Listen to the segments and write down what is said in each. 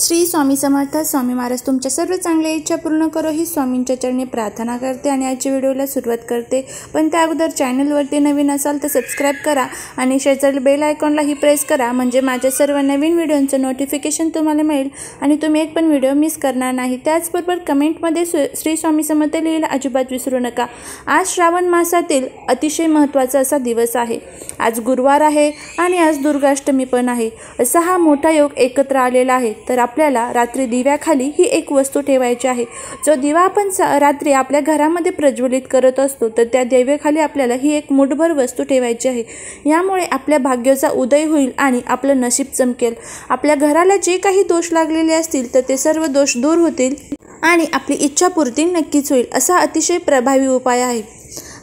श्री स्वामी समर्थ स्वामी महाराज तुमच्या सर्व चांगल्या इच्छा पूर्ण करो ही स्वामींच्या चरणी प्रार्थना करते आणि आजच्या व्हिडिओला सुरुवात करते. पण त्या अगोदर चॅनलवरती नवीन असाल तर सबस्क्राईब करा आणि शेजारील बेल आयकॉनलाही प्रेस करा म्हणजे माझ्या सर्व नवीन व्हिडिओंचं नोटिफिकेशन तुम्हाला मिळेल आणि तुम्ही एक पण व्हिडिओ मिस करणार नाही. त्याचबरोबर कमेंटमध्ये सु श्री स्वामी समर्थ लिहिला अजिबात विसरू नका. आज श्रावण मासातील अतिशय महत्त्वाचा असा दिवस आहे. आज गुरुवार आहे आणि आज दुर्गाष्टमी पण आहे. असा हा मोठा योग एकत्र आलेला आहे. तर आपल्याला रात्री दिव्याखाली ही एक वस्तू ठेवायची आहे. जो दिवा आपण स रात्री आपल्या घरामध्ये प्रज्वलित करत असतो तर त्या दिव्याखाली आपल्याला ही एक मुठभर वस्तू ठेवायची आहे. यामुळे आपल्या भाग्याचा उदय होईल आणि आपलं नशीब चमकेल. आपल्या घराला जे काही दोष लागलेले असतील तर ते सर्व दोष दूर होतील आणि आपली इच्छापूर्ती नक्कीच होईल असा अतिशय प्रभावी उपाय आहे.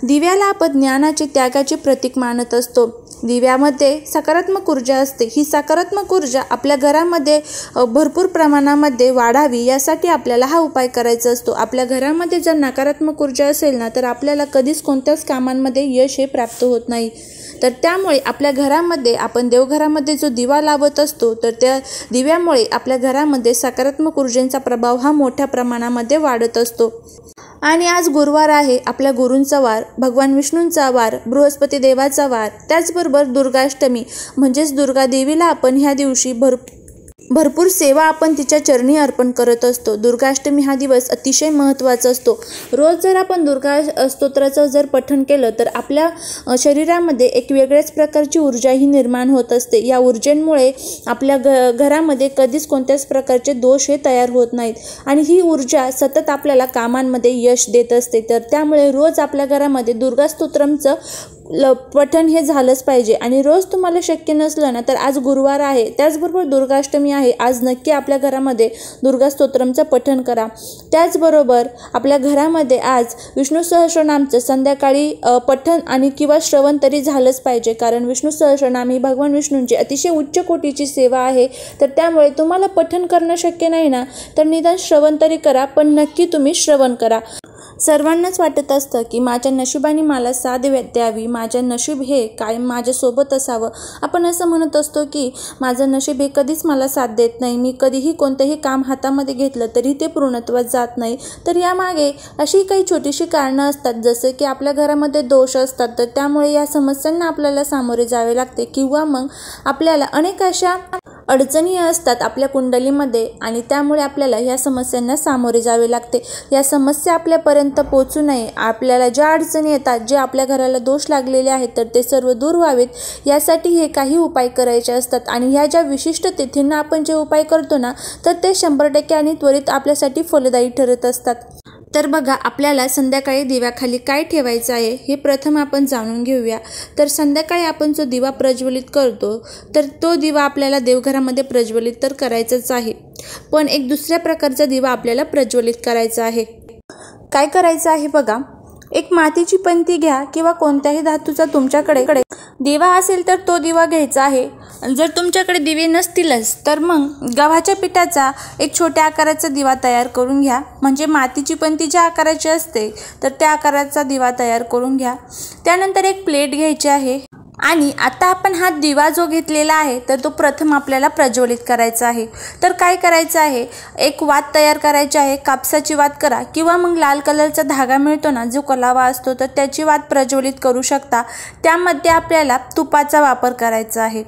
दिव्याला आपण ज्ञानाचे त्यागाचे प्रतीक मानत असतो. दिव्यामध्ये सकारात्मक ऊर्जा असते. ही सकारात्मक ऊर्जा आपल्या घरामध्ये भरपूर प्रमाणामध्ये वाढावी यासाठी आपल्याला हा उपाय करायचा असतो. आपल्या घरामध्ये जर नकारात्मक ऊर्जा असेल ना तर आपल्याला कधीच कोणत्याच कामांमध्ये यश हे प्राप्त होत नाही. तर त्यामुळे आपल्या घरामध्ये आपण देवघरामध्ये जो दिवा लावत असतो तर त्या दिव्यामुळे आपल्या घरामध्ये सकारात्मक ऊर्जेचा प्रभाव हा मोठ्या प्रमाणामध्ये वाढत असतो. आणि आज गुरुवार आहे आपल्या गुरूंचा वार भगवान विष्णूंचा वार बृहस्पती देवाचा वार. त्याचबरोबर दुर्गाष्टमी म्हणजेच दुर्गा देवीला आपण ह्या दिवशी भर भरपूर सेवा आपण तिच्या चरणी अर्पण करत असतो. दुर्गाष्टमी हा दिवस अतिशय महत्त्वाचा असतो. रोज जर आपण दुर्गा स्तोत्राचं जर पठण केलं तर आपल्या शरीरामध्ये एक वेगळ्याच प्रकारची ऊर्जाही निर्माण होत असते. या ऊर्जेमुळे आपल्या घ घरामध्ये कधीच कोणत्याच प्रकारचे दोष हे तयार होत नाहीत. आणि ही ऊर्जा सतत आपल्याला कामांमध्ये यश देत असते. तर त्यामुळे रोज आपल्या घरामध्ये दुर्गास्तोत्रमचं ल पठण हे झालंच पाहिजे. आणि रोज तुम्हाला शक्य नसलं ना तर आज गुरुवार आहे. त्याचबरोबर दुर्गाष्टमी आहे. आज नक्की आपल्या घरामध्ये दुर्गा स्तोत्रमचं पठण करा. त्याचबरोबर आपल्या घरामध्ये आज विष्णू सहस्रनामचं संध्याकाळी पठण आणि किंवा श्रवण तरी झालंच पाहिजे. कारण विष्णू सहस्रनाम ही भगवान विष्णूंची अतिशय उच्च कोटीची सेवा आहे. तर त्यामुळे तुम्हाला पठण करणं शक्य नाही ना तर निदान श्रवण तरी करा पण नक्की तुम्ही श्रवण करा. सर्वांनाच वाटत असतं की माझ्या नशिबाने मला साथ द्यावी. माझ्या नशीब हे कायम माझ्यासोबत असावं. आपण असं म्हणत असतो की माझं नशीब हे कधीच मला साथ देत नाही. मी कधीही कोणतंही काम हातामध्ये घेतलं तरी ते पूर्णत्वात जात नाही. तर यामागे अशी काही छोटीशी कारणं असतात जसे की आपल्या घरामध्ये दोष असतात. तर त्यामुळे या समस्यांना आपल्याला सामोरे जावे लागते किंवा मग आपल्याला अनेक अशा अडचणी असतात आपल्या कुंडलीमध्ये आणि त्यामुळे आपल्याला ह्या समस्यांना सामोरे जावे लागते. या समस्या आपल्यापर्यंत पोचू नये. आपल्याला ज्या अडचणी येतात जे आपल्या घराला दोष लागलेले आहेत तर ते सर्व दूर व्हावेत. यासाठी हे काही उपाय करायचे असतात आणि ह्या ज्या विशिष्ट तिथींना आपण जे उपाय करतो ना तर ते शंभर टक्के आणि त्वरित आपल्यासाठी फलदायी ठरत असतात. तर बघा आपल्याला संध्याकाळी दिव्याखाली काय ठेवायचं आहे हे प्रथम आपण जाणून घेऊया. तर संध्याकाळी आपण जो दिवा प्रज्वलित करतो तर तो दिवा आपल्याला देवघरामध्ये प्रज्वलित तर करायचाच आहे. पण एक दुसऱ्या प्रकारचा दिवा आपल्याला प्रज्वलित करायचा आहे. काय करायचं आहे बघा एक मातीची पंती घ्या किंवा कोणत्याही धातूचा तुमच्याकडे दिवा असेल तर तो दिवा घ्यायचा आहे. जर तुमच्याकडे दिवे नसतीलच तर मग गव्हाच्या पिठाचा एक छोट्या आकाराचा दिवा तयार करून घ्या. म्हणजे मातीची पंती ज्या आकाराची असते तर त्या आकाराचा दिवा तयार करून घ्या. त्यानंतर एक प्लेट घ्यायची आहे. आणि आता आपण हा दिवा जो घेतलेला आहे तर तो प्रथम आपल्याला प्रज्वलित करायचा आहे. तर काय करायचं आहे? एक वात तयार करायची आहे कापसाची वात करा किंवा मग लाल कलरचा धागा मिळतो ना जो कलावा असतो तर त्याची वात प्रज्वलित करू शकता. त्यामध्ये आपल्याला तुपाचा वापर करायचा आहे.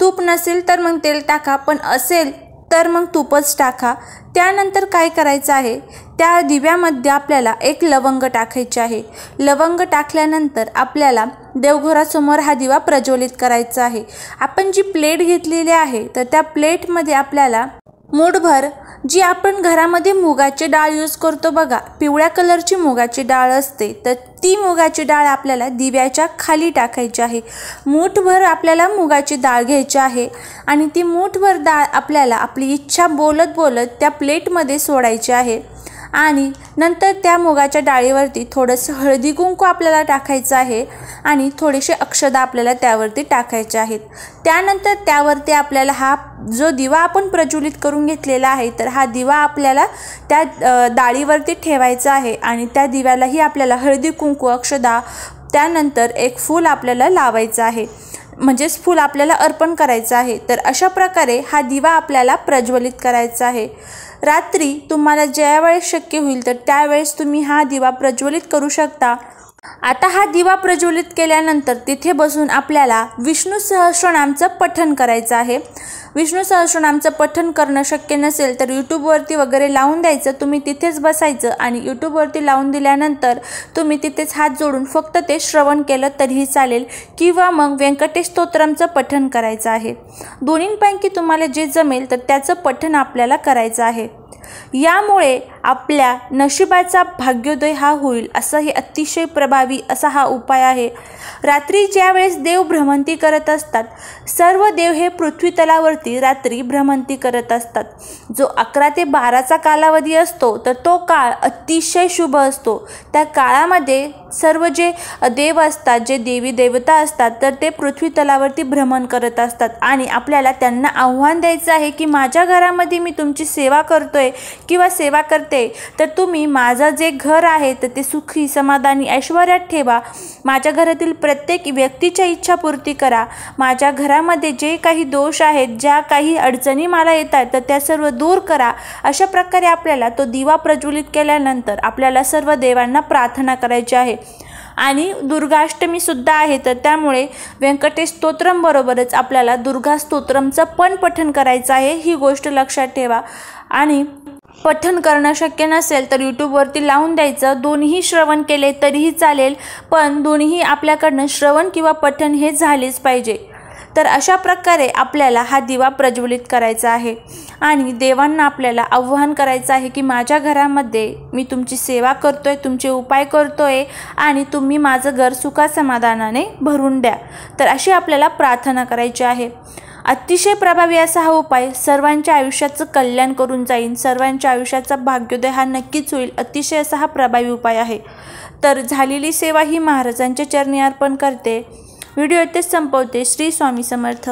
तूप नसेल तर मग तेल टाका पण असेल तर मग तूपच टाका. त्यानंतर काय करायचं आहे? त्या दिव्यामध्ये आपल्याला एक लवंग टाकायचे आहे. लवंग टाकल्यानंतर आपल्याला देवघरासमोर हा दिवा प्रज्वलित करायचा आहे. आपण जी प्लेट घेतलेली आहे तर त्या प्लेटमध्ये आपल्याला मूठभर जी आपण घरामध्ये मुगाची डाळ यूज करतो बघा पिवळ्या कलरची मुगाची डाळ असते तर ती मुगाची डाळ आपल्याला दिव्याच्या खाली टाकायची आहे. मूठभर आपल्याला मुगाची डाळ घ्यायची आहे आणि ती मूठभर डाळ आपल्याला आपली इच्छा बोलत बोलत त्या प्लेटमध्ये सोडायची आहे. आणि नंतर त्या मुगाच्या डाळीवरती थोडंसं हळदी कुंकू आपल्याला टाकायचं आहे आणि थोडेसे अक्षदा आपल्याला त्यावरती टाकायचे आहेत. त्यानंतर त्यावरती आपल्याला हा जो दिवा आपण प्रज्वलित करून घेतलेला आहे तर हा दिवा आपल्याला त्या डाळीवरती ठेवायचा आहे आणि त्या दिव्यालाही आपल्याला हळदी कुंकू अक्षदा त्यानंतर एक फूल आपल्याला लावायचं आहे. म्हणजेच फूल आपल्याला अर्पण करायचं आहे. तर अशा प्रकारे हा दिवा आपल्याला प्रज्वलित करायचा आहे. रात्री तुम्हाला ज्यावेळेस शक्य होईल तर त्यावेळेस तुम्ही हा दिवा प्रज्वलित करू शकता. आता हा दिवा प्रज्वलित केल्यानंतर तिथे बसून आपल्याला विष्णू सहस्रनामचं पठण करायचं आहे. विष्णू सहस्रनामचं पठण करणं शक्य नसेल तर यूट्यूबवरती वगैरे लावून द्यायचं. तुम्ही तिथेच बसायचं आणि यूट्यूबवरती लावून दिल्यानंतर तुम्ही तिथेच हात जोडून फक्त ते श्रवण केलं तरीही चालेल किंवा मग व्यंकटेश स्तोत्रमचं पठण करायचं आहे. दोन्हींपैकी तुम्हाला जे जमेल तर त्याचं पठण आपल्याला करायचं आहे. यामुळे आपल्या नशिबाचा भाग्योदय हा होईल असं हे अतिशय प्रभावी असा हा उपाय आहे. रात्री ज्यावेळेस देव भ्रमंती करत असतात सर्व देव हे पृथ्वी तलावरती रात्री भ्रमंती करत असतात. जो अकरा ते बाराचा कालावधी असतो तर तो काळ अतिशय शुभ असतो. त्या काळामध्ये सर्व जे देव असतात जे देवी देवता असतात तर ते पृथ्वी तलावरती भ्रमण करत असतात. आणि आपल्याला त्यांना आव्हान द्यायचं आहे की माझ्या घरामध्ये मी तुमची सेवा करतोय किंवा सेवा करते तर तुम्ही माझं जे घर आहे तर ते सुखी समाधानी ऐश्वर्यात ठेवा. माझ्या घरातील प्रत्येक व्यक्तीच्या इच्छापूर्ती करा. माझ्या घरामध्ये जे काही दोष आहेत ज्या काही अडचणी मला येतात तर त्या सर्व दूर करा. अशा प्रकारे आपल्याला तो दिवा प्रज्वलित केल्यानंतर आपल्याला सर्व देवांना प्रार्थना करायची आहे. आणि दुर्गाष्टमीसुद्धा आहे तर त्यामुळे व्यंकटेश स्तोत्रमबरोबरच आपल्याला दुर्गा स्तोत्रमचं पण पठण करायचं आहे ही गोष्ट लक्षात ठेवा. आणि पठन करणं शक्य नसेल तर यूट्यूबवरती लावून द्यायचं. दोन्ही श्रवण केले तरीही चालेल पण दोन्ही आपल्याकडनं श्रवण किंवा पठन हे झालेच पाहिजे. तर अशा प्रकारे आपल्याला हा दिवा प्रज्वलित करायचा आहे. आणि देवांना आपल्याला आव्हान करायचं आहे की माझ्या घरामध्ये मी तुमची सेवा करतो आहे तुमचे उपाय करतो आहे आणि तुम्ही माझं घर सुखासमाधानाने भरून द्या. तर अशी आपल्याला प्रार्थना करायची आहे. अतिशय प्रभावी असा हा उपाय सर्वांच्या आयुष्याचं कल्याण करून जाईल सर्वांच्या आयुष्याचा भाग्योदय हा नक्कीच होईल अतिशय असा हा प्रभावी उपाय आहे. तर झालेली सेवा ही महाराजांच्या चरणी अर्पण करते. व्हिडिओ इथेच संपवते. श्री स्वामी समर्थ.